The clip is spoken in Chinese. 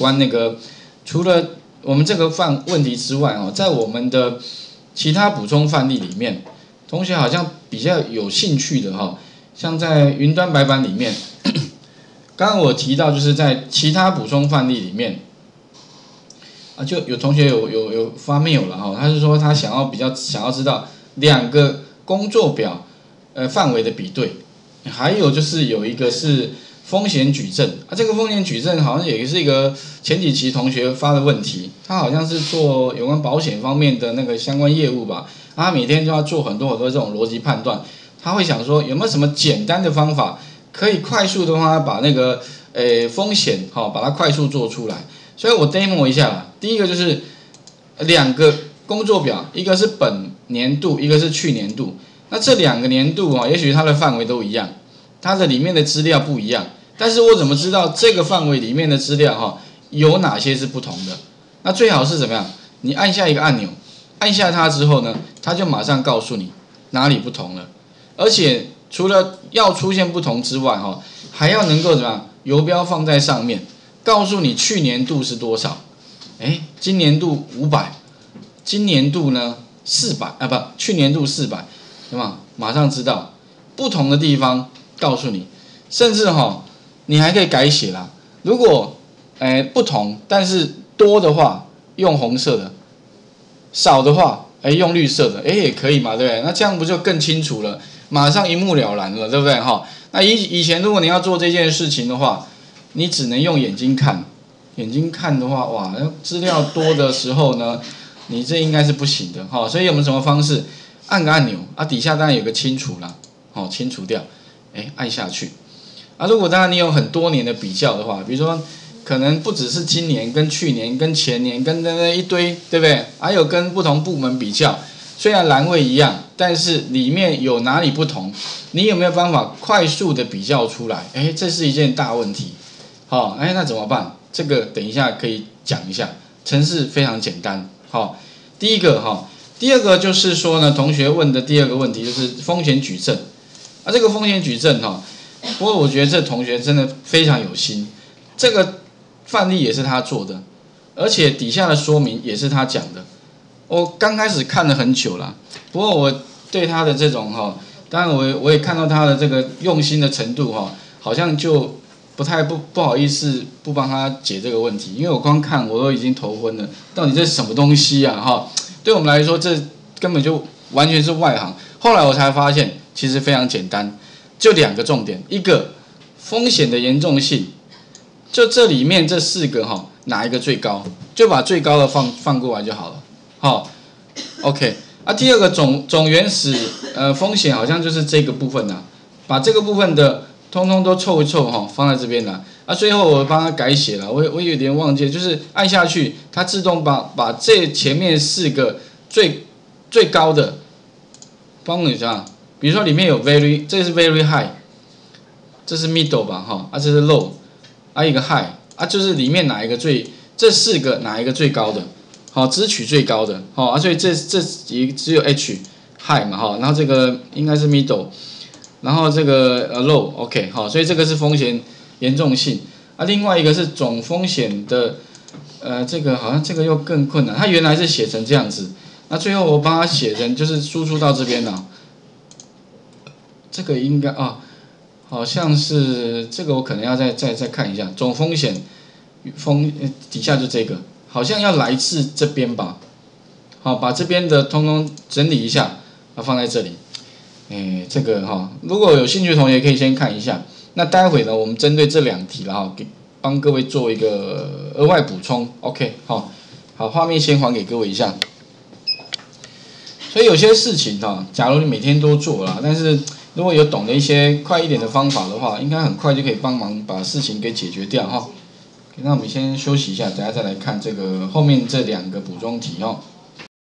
关那个除了我们这个范问题之外哦，在我们的其他补充范例里面，同学好像比较有兴趣的哈，像在云端白板里面，刚刚我提到就是在其他补充范例里面，啊，就有同学有有有发 mail 了哈，他是说他想要比较想要知道两个工作表呃范围的比对，还有就是有一个是。风险矩阵。啊，这个风险矩阵好像也是一个前几期同学发的问题，他好像是做有关保险方面的那个相关业务吧，他每天就要做很多很多这种逻辑判断，他会想说有没有什么简单的方法可以快速的话把那个呃风险哈把它快速做出来，所以我 demo 一下，第一个就是两个工作表，一个是本年度，一个是去年度，那这两个年度啊，也许它的范围都一样。它的里面的资料不一样，但是我怎么知道这个范围里面的资料哈有哪些是不同的？那最好是怎么样？你按下一个按钮，按下它之后呢，它就马上告诉你哪里不同了。而且除了要出现不同之外哈，还要能够怎么样？游标放在上面，告诉你去年度是多少？哎，今年度五百，今年度呢四百啊不，去年度四百，对吗？马上知道不同的地方。告诉你，甚至哈，你还可以改写啦。如果诶不同，但是多的话用红色的，少的话诶用绿色的，诶也可以嘛，对不对？那这样不就更清楚了？马上一目了然了，对不对哈？那以以前如果你要做这件事情的话，你只能用眼睛看，眼睛看的话，哇，资料多的时候呢，你这应该是不行的哈。所以有没有什么方式？按个按钮啊，底下当然有个清除啦，好清除掉。哎，按下去。啊，如果当然你有很多年的比较的话，比如说可能不只是今年、跟去年、跟前年、跟那那一堆，对不对？还有跟不同部门比较，虽然栏位一样，但是里面有哪里不同？你有没有办法快速的比较出来？哎，这是一件大问题。好，哎，那怎么办？这个等一下可以讲一下。程式非常简单。好，第一个哈，第二个就是说呢，同学问的第二个问题就是风险矩阵。啊，这个风险矩阵哈，不过我觉得这同学真的非常有心，这个范例也是他做的，而且底下的说明也是他讲的。我刚开始看了很久了，不过我对他的这种哈，当然我我也看到他的这个用心的程度哈，好像就不太不不好意思不帮他解这个问题，因为我光看我都已经头昏了，到底这是什么东西啊哈？对我们来说这根本就完全是外行。后来我才发现。其实非常简单，就两个重点，一个风险的严重性，就这里面这四个哈，哪一个最高，就把最高的放放过来就好了，好，OK，啊，第二个总总原始呃风险好像就是这个部分呐，把这个部分的通通都凑一凑哈，放在这边了，啊，最后我帮他改写了，我我有点忘记，就是按下去，它自动把把这前面四个最最高的帮你这样。比如说里面有 very，这是 very high，这是 middle 吧，哈，啊这是 low，啊一个 high，啊就是里面哪一个最，这四个哪一个最高的，好，支取最高的，好，啊所以这这一只有 h high 嘛，哈，然后这个应该是 middle，然后这个呃 low，OK，好，所以这个是风险严重性，啊另外一个是总风险的，呃这个好像这个又更困难，它原来是写成这样子，那最后我帮他写成就是输出到这边了。这个应该啊，好像是这个，我可能要再再再看一下总风险风底下就这个，好像要来自这边吧。好，把这边的通通整理一下，啊，放在这里。哎，这个哈，如果有兴趣的同学可以先看一下。那待会呢，我们针对这两题然后给帮各位做一个额外补充。OK，好，好，画面先还给各位一下。所以有些事情哈，假如你每天都做了，但是如果有懂得一些快一点的方法的话，应该很快就可以帮忙把事情给解决掉哈。那我们先休息一下，等下再来看这个后面这两个补充题哦。